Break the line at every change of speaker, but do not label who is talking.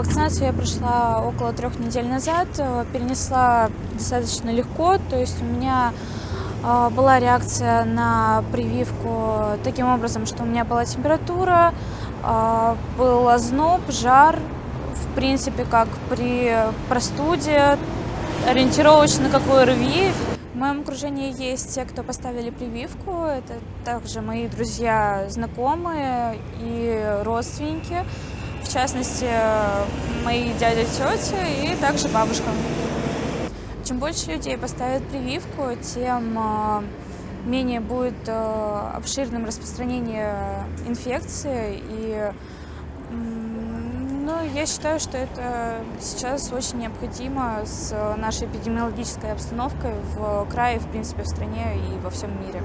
Вакцинацию я прошла около трех недель назад, э, перенесла достаточно легко, то есть у меня э, была реакция на прививку таким образом, что у меня была температура, э, был озноб, жар, в принципе, как при простуде, ориентировочно как ОРВИ. В моем окружении есть те, кто поставили прививку. Это также мои друзья, знакомые и родственники. В частности, мои дядя, тетя и также бабушка. Чем больше людей поставят прививку, тем а, менее будет а, обширным распространение инфекции и ну, я считаю, что это сейчас очень необходимо с нашей эпидемиологической обстановкой в крае, в принципе, в стране и во всем мире.